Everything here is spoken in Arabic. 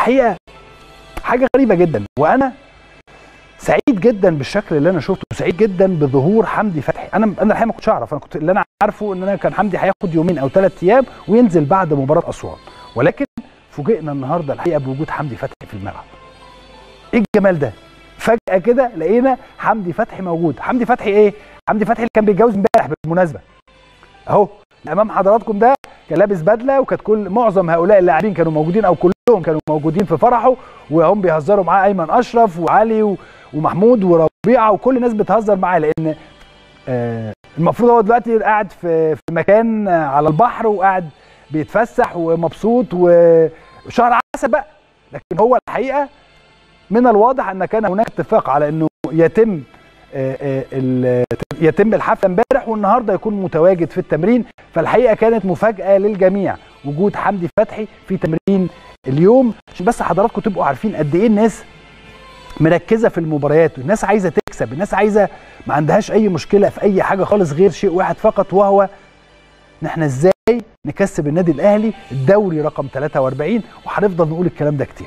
الحقيقة حاجة غريبة جدا. وأنا سعيد جدا بالشكل اللي أنا شفته سعيد جدا بظهور حمدي فتحي. أنا أنا الحقيقة ما كنتش أعرف. أنا كنت اللي أنا عارفه إن أنا كان حمدي هياخد يومين أو ثلاث أيام وينزل بعد مباراة أسوان. ولكن فوجئنا النهارده الحقيقة بوجود حمدي فتحي في الملعب. إيه الجمال ده؟ فجأة كده لقينا حمدي فتحي موجود. حمدي فتحي إيه؟ حمدي فتحي اللي كان بيتجوز امبارح بالمناسبة. أهو أمام حضراتكم ده كان لابس بدلة وكانت كل معظم هؤلاء اللاعبين كانوا موجودين أو كلهم كانوا موجودين في فرحه وهم بيهزروا معاه أيمن أشرف وعلي. ومحمود وربيعة وكل الناس بتهزر معاه لأن آه المفروض هو دلوقتي قاعد في في مكان على البحر وقاعد بيتفسح ومبسوط وشهر عسل بقى لكن هو الحقيقة من الواضح أن كان هناك اتفاق على إنه يتم يتم الحفله امبارح والنهارده يكون متواجد في التمرين فالحقيقة كانت مفاجأة للجميع. وجود حمدي فتحي في تمرين اليوم. عشان بس حضراتكم تبقوا عارفين قد إيه الناس مركزة في المباريات الناس عايزة تكسب الناس عايزة ما عندهاش أي مشكلة في أي حاجة خالص غير شيء واحد فقط وهو إن إحنا إزاي نكسب النادي الأهلي الدوري رقم 43 وهنفضل نقول الكلام ده كتير.